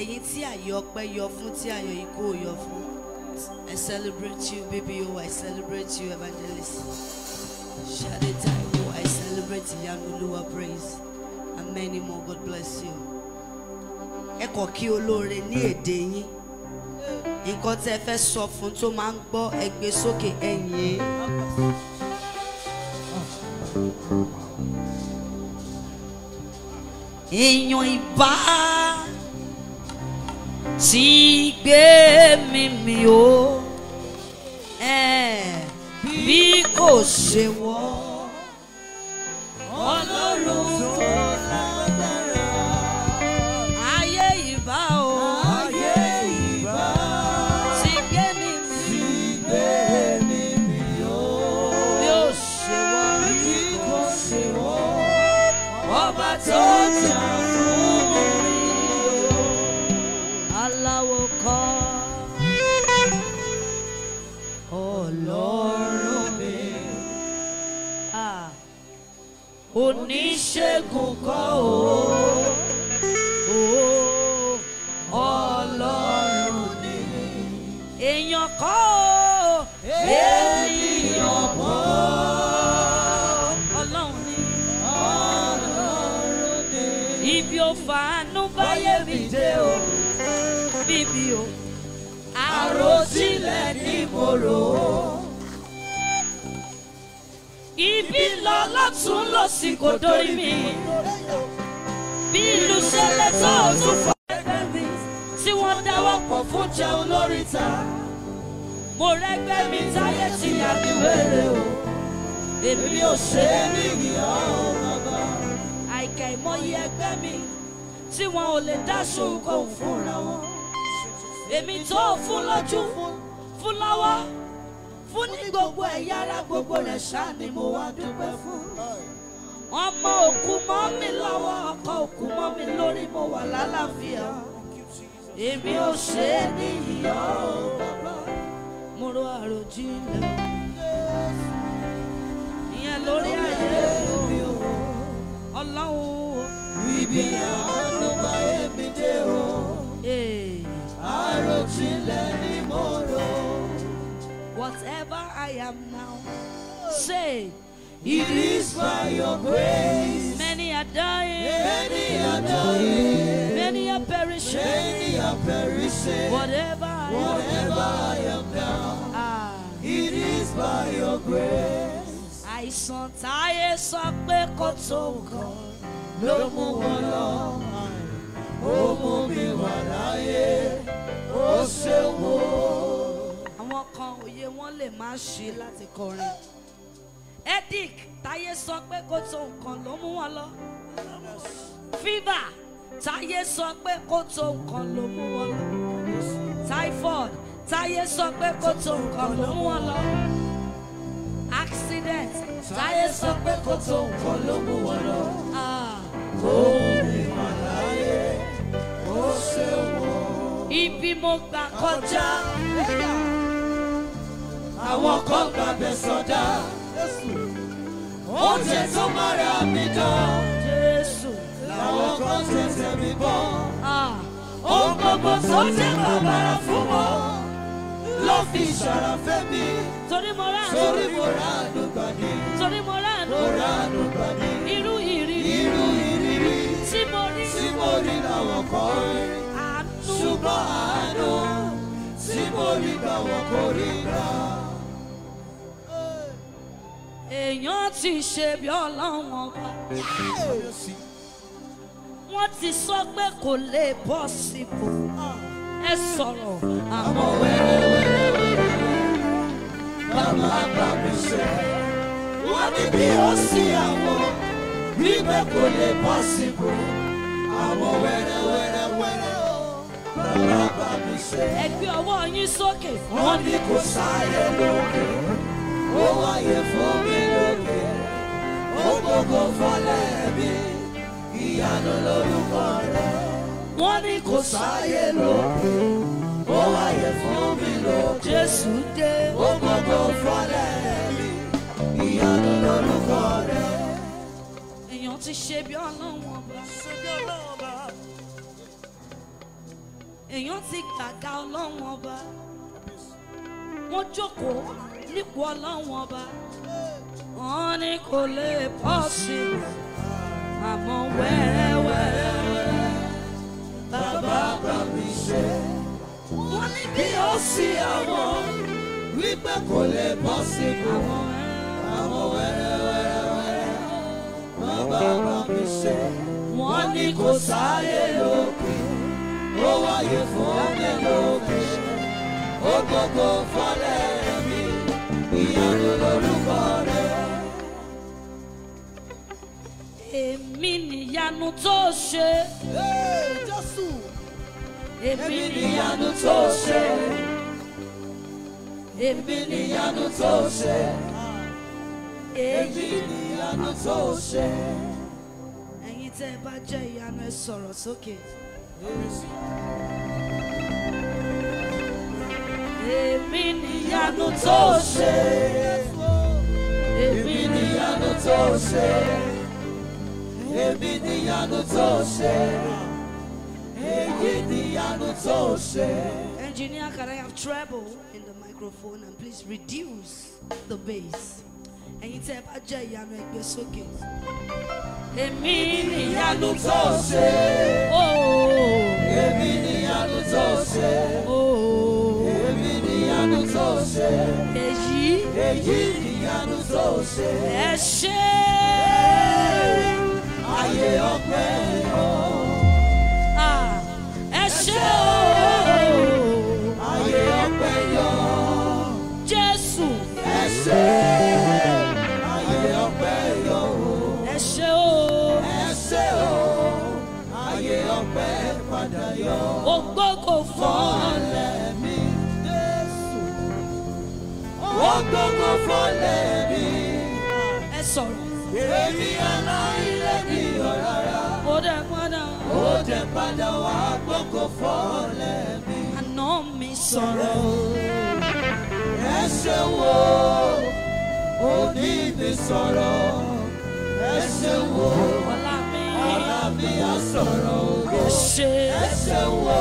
èyí tí àyè ọpẹ́ yọ fún tí àyè ikú yọ fún I celebrate you baby Oh, I celebrate you evangelist ṣáde taiwo oh, I celebrate ìyanu olúwa praise and many more God bless you ẹ kọ kí olóore ní èdè yín nǹkan tẹ́ fẹ́ sọ fún tó máa ń gbọ́ ẹ gbé sókè ẹ̀yìn. èèyàn ìbá ti gbé mi mi o bí kò ṣe ohunkóhun fúnra wọn èmi tó fún lójú ni mo wá dúpẹ́ fún ọmọ òkú mọ́ mi lọ́wọ́ ọkọ òkú mọ́ mi lórí mo wà lálàáfíà èmi ò ṣe é ní ìyá bàbá mo ro àròjinlẹ̀ ìyẹn lórí ayé whatever I am now. Say, it is by your grace. Many are dying. Many are dying. Many are perishing. Many are perishing. Whatever I whatever am, I am now. Ah, it is by your grace. saw táyé sọ pé kò tó nǹkan ló mú wọn lọ. move mú mi má ṣe láti kọrin edic táyé sọ pé kó tó nǹkan ló mú wọn lọ fíbà táyé sọ pé kó tó nǹkan ló mú wọn lọ typhoid táyé sọ pé kó tó nǹkan ló mú wọn lọ accident táyé sọ pé kó tó nǹkan ló mú wọn lọ. Ah. ibi mo gbà kọjá àwọn kan gbàgbẹ́ sọdá oúnjẹ tó mara mi dán làwọn kan tẹ̀sẹ̀ mi bọ́ ohun gbogbo tó jẹ́ bàbàrà fún wọn ló fi ṣàràfẹ́ mi torí mo rà àánú gbàdé torí mo rà àánú gbàdé irú ìrírí tí mo rí tí mo rí làwọn kan rí ṣùgbọ́n àánú tí mo rí làwọn kò rí rà èèyàn ti ṣe bí ọlọ́run ọba wọ́n ti sọ pé kò lè bọ́ síbò ẹ sọ̀rọ̀ àmọ́ wẹ́rẹ́wẹ́rẹ́ bàbá bá mi ṣe wọ́n ní bí ó sì àwọn níbẹ̀ kò lè bọ́ síbò àwọn wẹ́rẹ́wẹ́rẹ́ wẹ́rẹ́ o bá mi ṣe. ẹ ọwọ́ yín sókè. wọ́n ní kò sáré lókè ó wáyé fún mi lókè ó gbogbo fọlẹ́ mi ìyanu lórúkọ rẹ wọ́n ní kò sáyé lókè ó wáyé fún mi lókè Jésù dé ó gbogbo fọlẹ́ mi ìyanu lórúkọ rẹ. èèyàn ti ṣe bí ọlọ́wọ́n bá ṣe bí ọlọ́wọ́n bá èèyàn ti gbàgbá ọlọ́wọ́n bá wọ́n jókòó nípò ọlọ́wọ́n ọba wọ́n ní kò lè possible àmọ́ wẹ́rẹ́wẹ́rẹ́ bàbá bá mi ṣe wọ́n ní bí ó sì àwọn wípé kò lè possible àmọ́ wẹ́rẹ́wẹ́rẹ́ bàbá bá mi ṣe wọ́n ní kò sáyé lókè ó wáyé fún ọmọ lókè ògógó fọ́lẹ̀ mi ìyanu lórúkọ rẹ. èmi nìyanu tó ṣe. jésù. èmi nìyanu tó ṣe. èmi nìyanu tó ṣe. èmi nìyanu tó ṣe. ẹ̀yin tẹ́ ẹ bá jẹ́ ìyanu ẹ sọ̀rọ̀ sókè. Okay èmi níyanu tó ṣe èmi níyanu tó ṣe èmi níyanu tó ṣe èyí Engineer, can I have treble in the microphone and please reduce the bass? ẹ̀yin tẹ́ bá jẹ́ ìyanu ẹ sókè. èmi níyanu tó ṣe. èmi níyanu tó ṣe. Oh tó ṣe. èyí èyí ìyanu tó ṣe. ẹ ṣé. ayé ọpẹ́ o. ẹ ṣé o. ayé ọpẹ́ yọ. jésù. ẹ ṣé. ayé ọpẹ́ yọ. ẹ ṣé o. ẹ ṣé o. ayé ọpẹ́ padà yọ. ògbó kò fọ́ ọ. Agogo fọlẹ̀ mi. Ẹ sọ̀rọ̀. Èmi aláìlẹ́bí ọ̀rara. Ó dẹ̀ padà. Ó dẹ̀ padà wá agogo fọlẹ̀ mi. Àná mi sọ̀rọ̀. Ẹ wo òní mi sọ̀rọ̀. Ẹ wo ọ̀la mi. á sọ̀rọ̀ ògo. Ẹ wo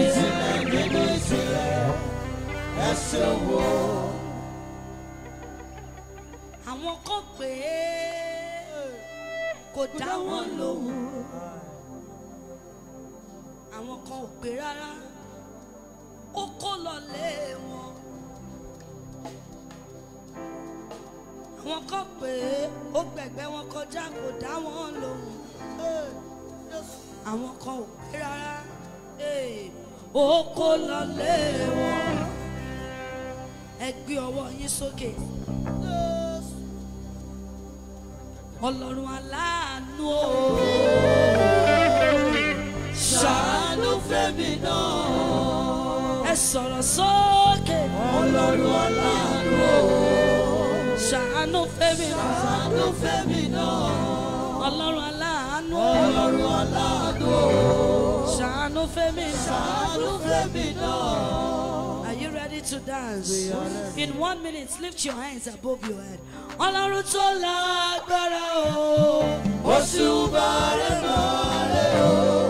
ìjìnlẹ̀ nínú ìjìnlẹ̀. Ẹ ṣe wo. pé kò dá wọn lóhùn àwọn kan ò pé rárá ó kó lọlé wọn àwọn kan pé ó gbẹ̀gbẹ́ wọn kọjá kò dá wọn lóhùn àwọn kan ò pé rárá ó kó lọlé wọn ẹ gbé ọwọ́ yín sókè. Yeah ọlọ́run aláàánú o. ṣàánú fẹ́mi náà. ẹ sọ̀rọ̀ sókè. ọlọ́run aláàánú o. ṣàánú fẹ́mi náà. ṣàánú fẹ́mi náà. ọlọ́run aláàánú o. ọlọ́run aláàánú o. ṣàánú fẹ́mi náà. ṣàánú fẹ́mi náà. ready to dance. In one minute, lift your hands above your head. Ọlọ́run tó lágbára o. Ó ṣùgbọ́n rẹ̀ mọ́lẹ̀ o sugbon re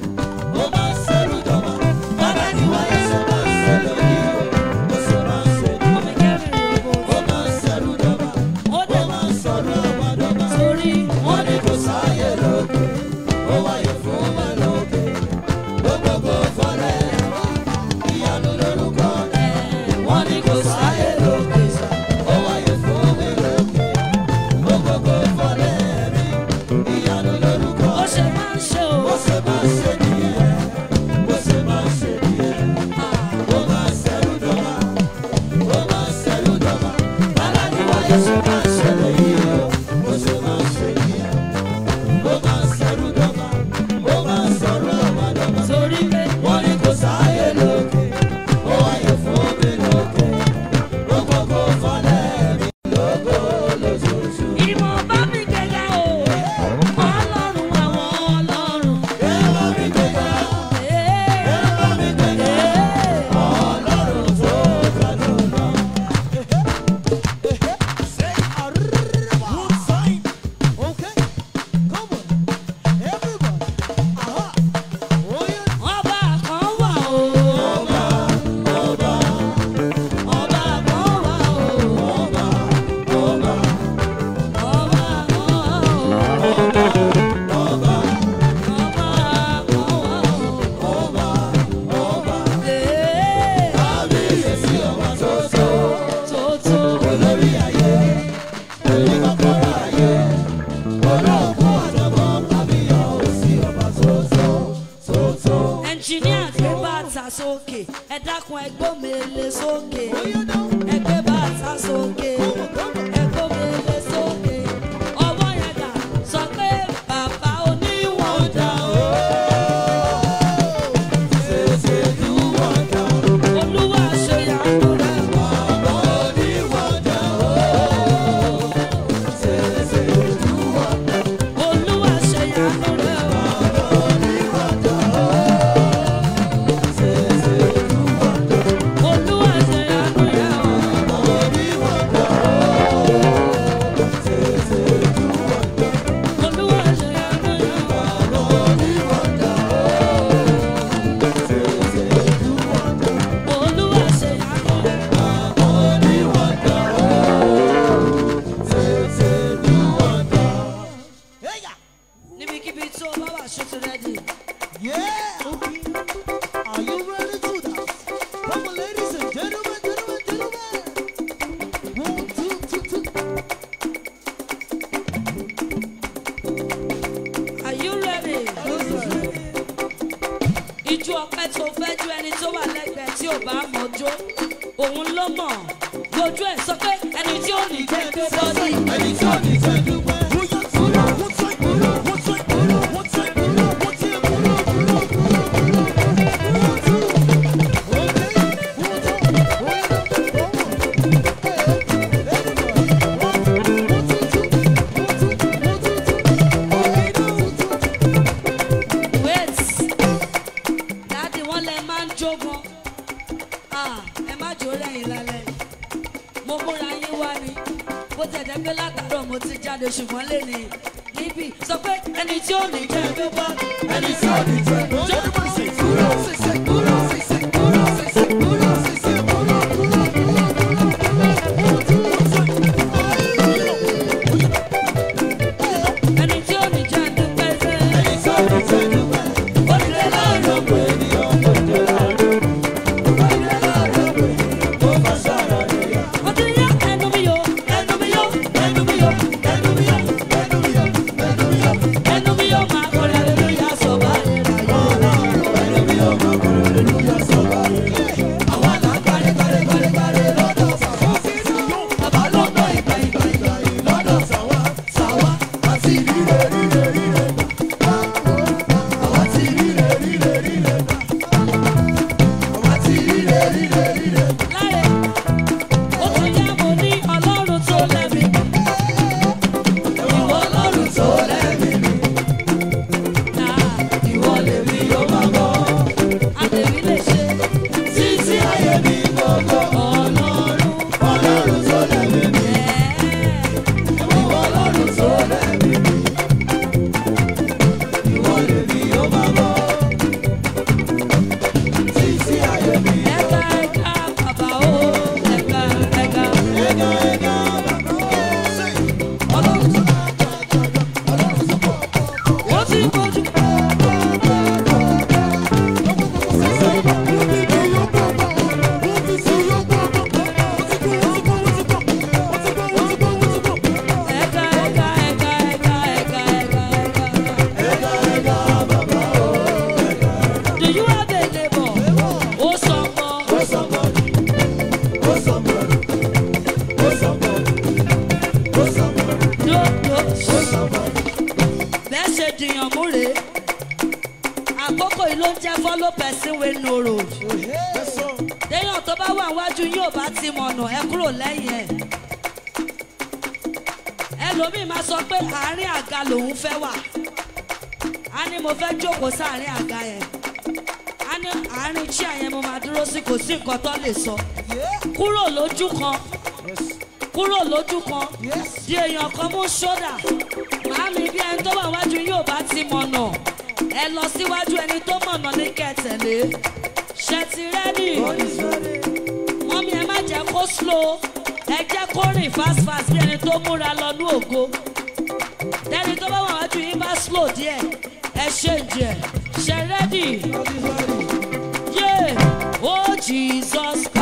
engineer gbé bàtà sókè ẹ dákun ẹ gbómi lé sókè ẹ gbé bàtà sókè. Make it so Baba, ready. Yeah. Okay. jẹ́ tó bá ẹni sọ́ọ̀dì jẹ́ tó àkókò yìí ló ń jẹ́ follow person wey no road. téèyàn tó bá wà wájú yóò bá ti mọ̀nà ẹ kúrò lẹ́yìn ẹ̀. ẹlòmíì máa sọ pé àárín àga lòun fẹ́ wà á ní mo fẹ́ jókòó sáàárín àga yẹn á ní àárín chair yẹn mo máa dúró sí kò sí nǹkan tó lè sọ kúrò lójú kan kúrò lójú kan di èèyàn kan mú ṣódà màámi bí ẹni tó wà wájú yóò bá ti mọ̀nà ẹ lọ síwájú ẹni tó mọ̀nà ní kẹtẹ̀lé ṣe ti rẹ́dì mọ́mí ẹ má jẹ́ kó slow ẹ jẹ́ kó rìn fast fast bí ẹni tó múra lọ ní ògo tẹ́ni tó bá wà wájú yín bá slow díẹ̀ ẹ ṣe jẹ ṣe rẹ́dì yé o Jesus Christ.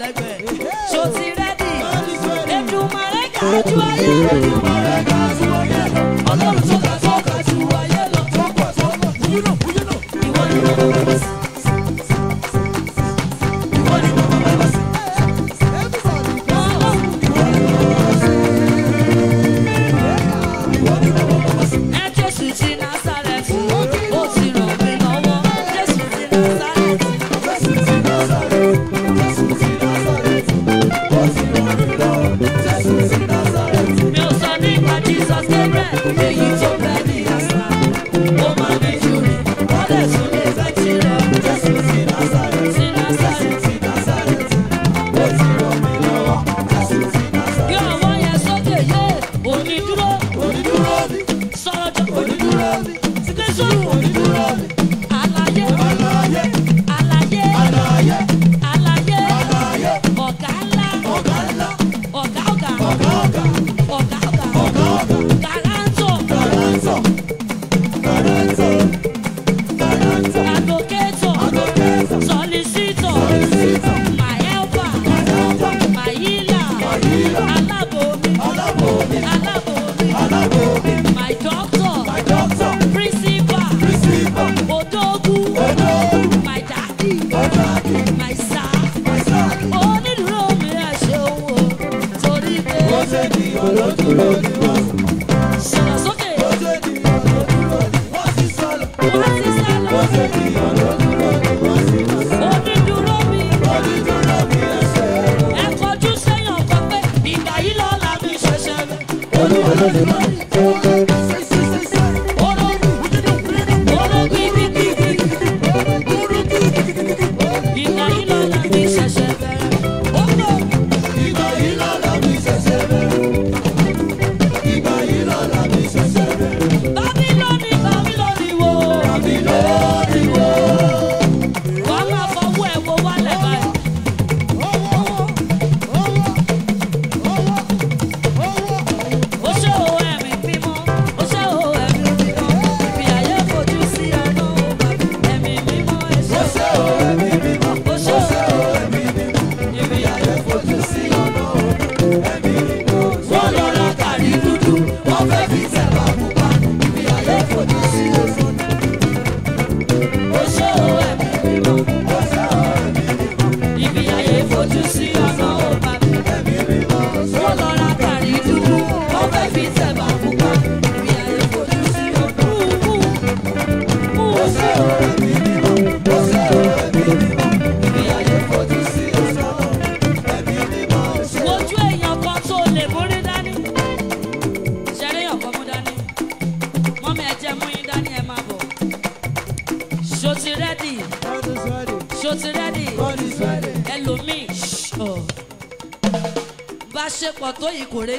lẹ́gbẹ̀ẹ́ ṣó ti rẹ́dì Èdùmàrè ga jù ayé Èdùmàrè ga jù ayé ọlọ́run tó. sùúrù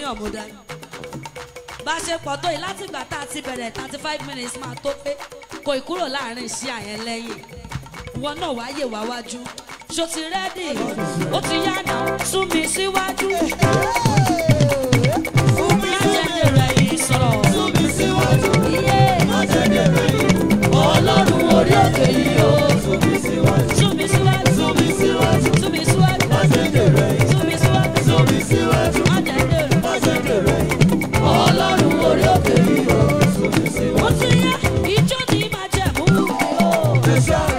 téèyàn mú dání bá a ṣe pọ̀ tó yìí látìgbà tá a ti bẹ̀rẹ̀ thirty five minutes máa tó pé kò ì kúrò láàrin iṣẹ́ àyẹn lẹ́yìn ìwọ náà wáyè wá wájú ṣó ti rẹ́dì ó ti yáná sún mi síwájú. fún mi síwájú rẹ̀ yìí sọ̀rọ̀. sún mi síwájú má orí òkè yìí ó sún mi síwájú. Africa.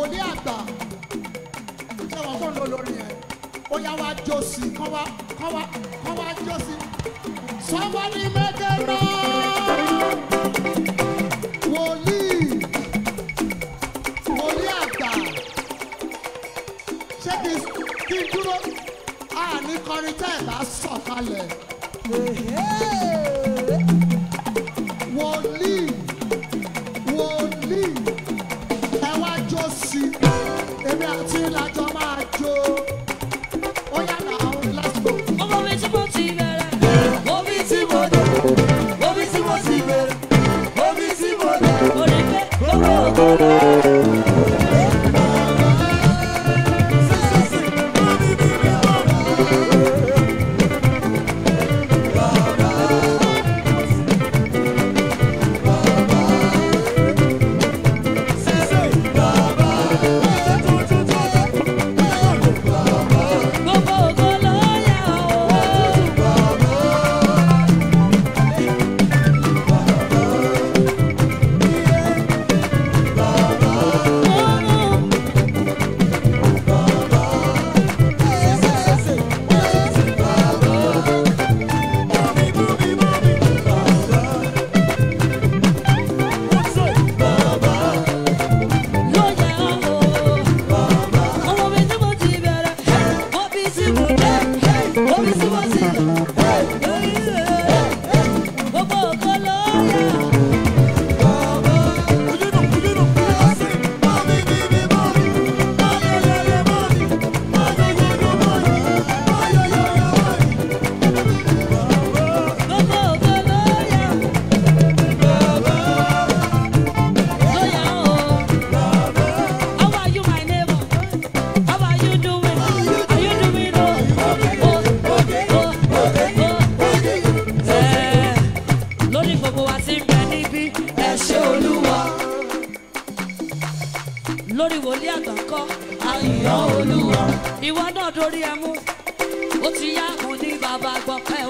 wòlíì àgbà ṣẹ̀wọ̀n tó ń lo lórí yẹn ó yá wá jó sí kán wá kán wá kán wá jó sí. somebody make a noise. kí n dúró a ní kọrin tẹ́ ẹ̀ bá sọ̀kalẹ̀. ènìyàn olúwa. ìwọ náà dorí ẹ mú ó ti yá òní bàbá gbọ́ pẹ́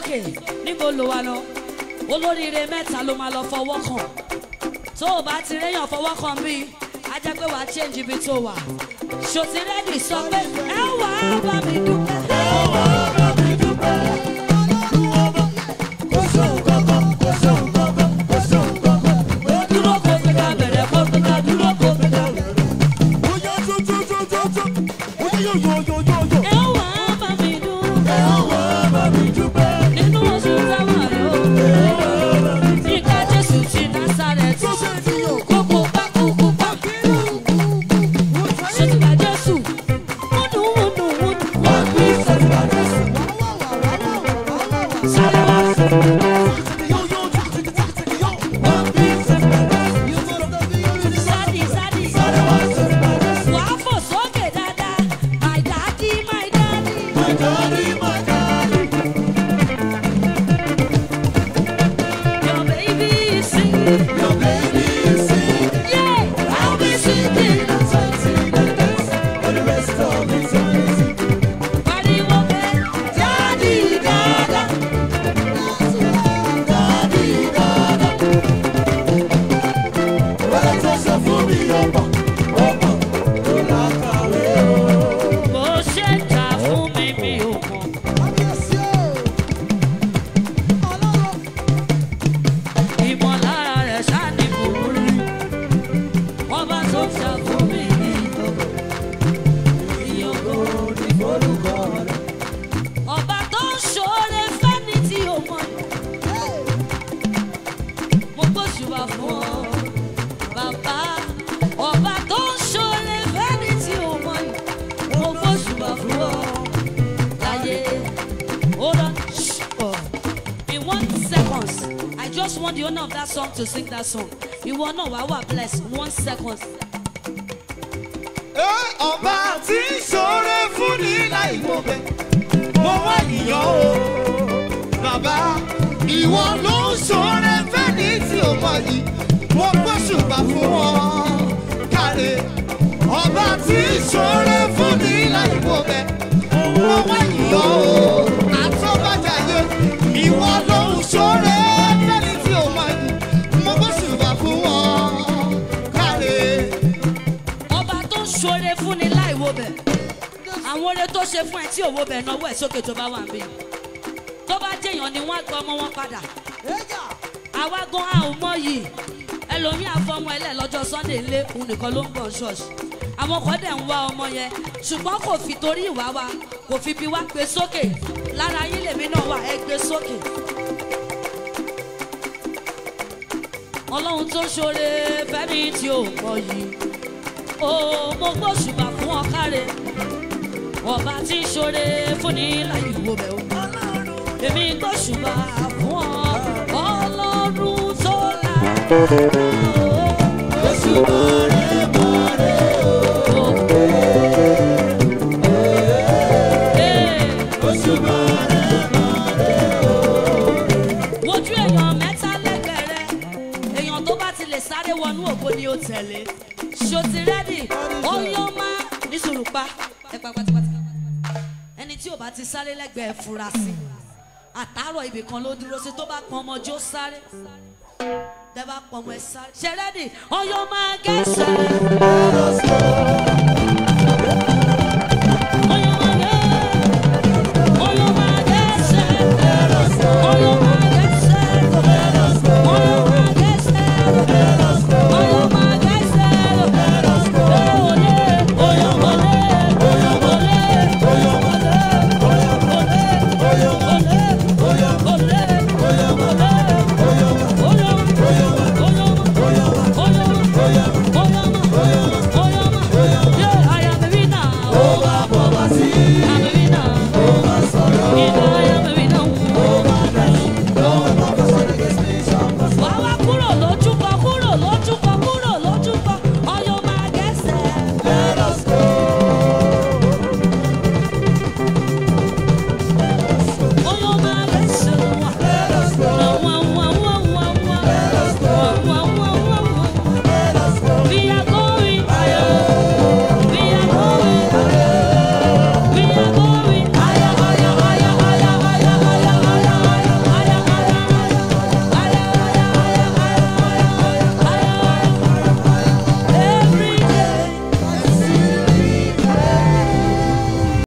sókè níbo ló wa lọ olóríire mẹ́ta ló máa lọ fọwọ́ kàn tó o bá ti réyàn fọwọ́ kàn bí a pé wàá change ibi tó wà ṣòtí rẹ́dì sọ pé ẹ wàá bá mi dúpẹ́. ọba tí ń ṣoore fún ní láì mọ̀ bẹ́ẹ̀ mo wá ìyọ́ o bàbá ìwọ ló ń ṣoore fẹ́ ní tí o mọ̀ yìí mo gbóṣùbà fún ọ káre ọba tí ń ṣoore fún ní láì mọ̀ bẹ́ẹ̀ mo wá ìyọ́ o àtọ́bàjáde ìwọ ló ń ṣoore. oore tó ṣe fún ẹ tí òwò bẹ̀ náwó ẹ̀ sókè tó bá wà ń bẹ̀ tó bá jẹ̀yàn ni wọ́n á gba ọmọ wọn padà àwa gan a ò mọ yìí ẹlòmíà fọmọ ẹlẹ lọ́jọ́ sunday lé òun nìkan ló ń bọ̀ ṣọ́ọ̀ṣì àwọn kan dẹ̀ ń wá ọmọ yẹn ṣùgbọ́n kò fi torí ìwà wa kò fi bí wá gbé sókè lára yín lèmi náà wà ẹ gbé sókè. ọlọ́run tó ṣoore fẹ́mi tí ò pọ̀ yìí ó mo gbóṣùbà fún ọ̀kárẹ̀ ọba tí ṣoore fún ní láyé wo bẹ̀ o èmi gbóṣùbà fún ọ ọlọ́run tó lára. wọnú ògo ni ó tẹ̀lé ṣó ti rẹ́dì ó yọ má ní sùúrù pa ẹ pa pátápátá bá ti sáré lẹ́gbẹ̀ẹ́ fura sí àtàárọ̀ ibì kan ló dúró sí tó bá pọn ọmọ jó sáré tẹ́ bá pọn ọmọ ẹ sáré ṣẹlẹ́dì ọyọ́ máa gẹ̀ẹ́sẹ̀.